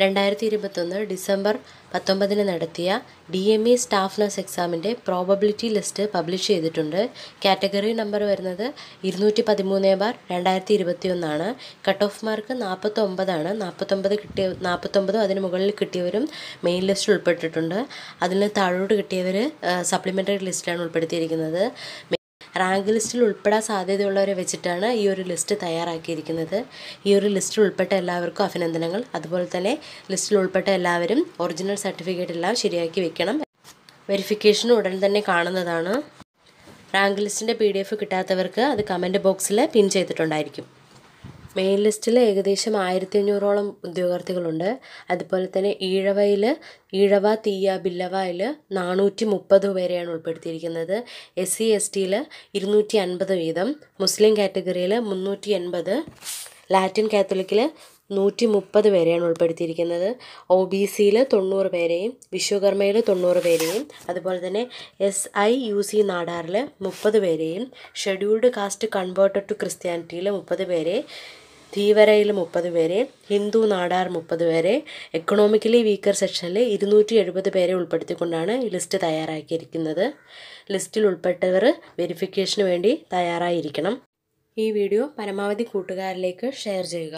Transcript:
രണ്ടായിരത്തി ഇരുപത്തൊന്ന് ഡിസംബർ പത്തൊമ്പതിന് നടത്തിയ D M E staff nurse എക്സാമിന്റെ പ്രോബബിലിറ്റി ലിസ്റ്റ് പബ്ലിഷ് ചെയ്തിട്ടുണ്ട്. കാറ്റഗറി നമ്പർ വരുന്നത് ഇരുന്നൂറ്റി പതിമൂന്ന് ബാർ രണ്ടായിരത്തി ഇരുപത്തി ഒന്നാണ് കട്ട് ഓഫ് മാർക്ക് നാൽപ്പത്തൊമ്പതാണ് നാൽപ്പത്തൊമ്പത് കിട്ടിയ നാൽപ്പത്തൊമ്പതും അതിന് മുകളിൽ കിട്ടിയവരും മെയിൻ ലിസ്റ്റിൽ ഉൾപ്പെട്ടിട്ടുണ്ട്. അതിന് താഴോട്ട് കിട്ടിയവർ സപ്ലിമെന്ററി ലിസ്റ്റിലാണ് ഉൾപ്പെടുത്തിയിരിക്കുന്നത്. റാങ്ക് ലിസ്റ്റിൽ ഉൾപ്പെടാൻ സാധ്യതയുള്ളവരെ വെച്ചിട്ടാണ് ഈ ഒരു ലിസ്റ്റ് തയ്യാറാക്കിയിരിക്കുന്നത്. ഈ ഒരു ലിസ്റ്റിൽ ഉൾപ്പെട്ട എല്ലാവർക്കും അഭിനന്ദനങ്ങൾ. അതുപോലെ തന്നെ ലിസ്റ്റിൽ ഉൾപ്പെട്ട എല്ലാവരും ഒറിജിനൽ സർട്ടിഫിക്കറ്റ് എല്ലാം ശരിയാക്കി വെക്കണം. വെരിഫിക്കേഷൻ ഉടൻ തന്നെ കാണുന്നതാണ്. റാങ്ക് ലിസ്റ്റിന്റെ പി കിട്ടാത്തവർക്ക് അത് കമന്റ് ബോക്സിൽ പിൻ ചെയ്തിട്ടുണ്ടായിരിക്കും. മെയിൻ ലിസ്റ്റിൽ ഏകദേശം ആയിരത്തി അഞ്ഞൂറോളം ഉദ്യോഗാർത്ഥികളുണ്ട്. അതുപോലെ തന്നെ ഈഴവയിൽ ഈഴവ തീയ ബില്ലവയിൽ നാനൂറ്റി മുപ്പത് പേരെയാണ് ഉൾപ്പെടുത്തിയിരിക്കുന്നത്. എസ് സി എസ് ടിയിൽ ഇരുന്നൂറ്റി അൻപത് വീതം. മുസ്ലിം കാറ്റഗറിയിൽ മുന്നൂറ്റി എൺപത് ലാറ്റിൻ കാത്തലിക്കിൽ നൂറ്റി മുപ്പത് പേരെയാണ് ഉൾപ്പെടുത്തിയിരിക്കുന്നത്. ഒ ബി സിയിൽ തൊണ്ണൂറ് പേരെയും വിശ്വകർമ്മയിൽ തൊണ്ണൂറ് പേരെയും അതുപോലെ തന്നെ എസ് ഐ യു സി നാടാറിൽ മുപ്പത് പേരെയും ഷെഡ്യൂൾഡ് കാസ്റ്റ് കൺവേർട്ടഡ് ടു ക്രിസ്ത്യാനിറ്റിയിൽ മുപ്പത് പേരെ ധീവരയിൽ മുപ്പത് പേരെ ഹിന്ദു നാടാർ മുപ്പത് പേരെ എക്കണോമിക്കലി വീക്കർ സെക്ഷനിൽ ഇരുന്നൂറ്റി എഴുപത് പേരെ ഉൾപ്പെടുത്തിക്കൊണ്ടാണ് ലിസ്റ്റ് തയ്യാറാക്കിയിരിക്കുന്നത്. ലിസ്റ്റിൽ ഉൾപ്പെട്ടവർ വെരിഫിക്കേഷന് വേണ്ടി തയ്യാറായിരിക്കണം. ഈ വീഡിയോ പരമാവധി കൂട്ടുകാരിലേക്ക് ഷെയർ ചെയ്യുക.